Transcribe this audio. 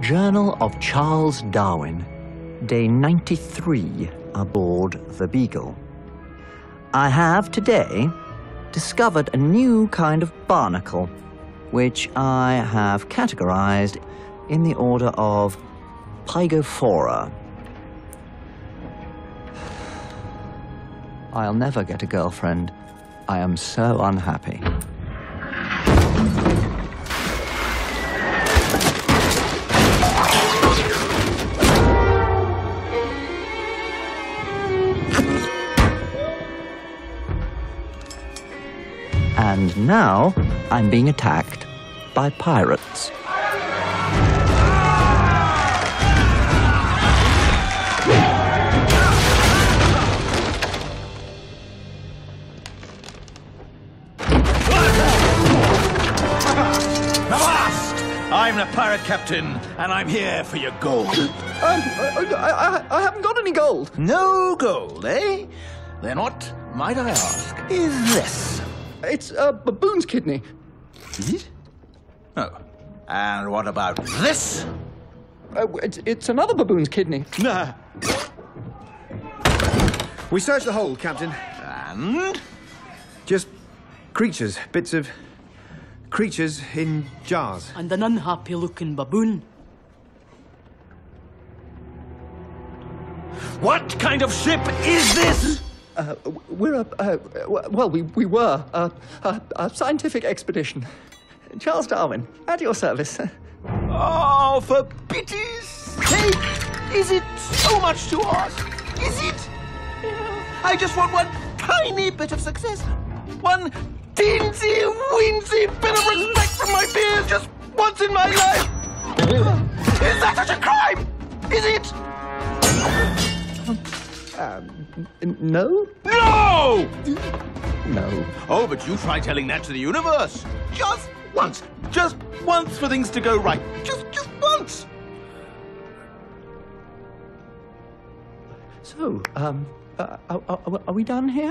Journal of Charles Darwin, day 93 aboard the Beagle. I have today discovered a new kind of barnacle, which I have categorized in the order of Pygophora. I'll never get a girlfriend. I am so unhappy. And now I'm being attacked by pirates. Avast! I'm the pirate captain, and I'm here for your gold. Um, I, I, I haven't got any gold. No gold, eh? Then what, might I ask, is this? It's a baboon's kidney. Is it? Oh. And what about this? Uh, it's, it's another baboon's kidney. Nah. We searched the hold, Captain. And? Just creatures, bits of creatures in jars. and an unhappy looking baboon. What kind of ship is this? Uh, we're a, uh, well, we, we were a, a, a scientific expedition. Charles Darwin, at your service. Oh, for pity's sake! Is it so much to ask? Is it? I just want one tiny bit of success. One teensy weensy bit of respect from my peers just once in my life. Is that such a crime? Is it? N- no? No! No. Oh, but you try telling that to the universe. Just once. Just once for things to go right. Just, just once. So, um, uh, are, are, are we done here?